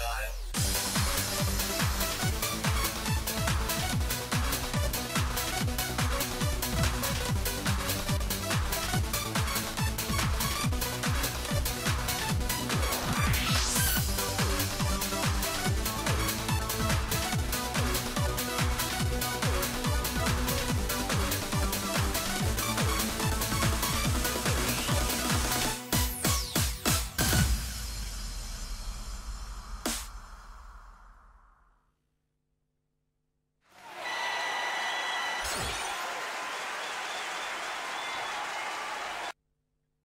time.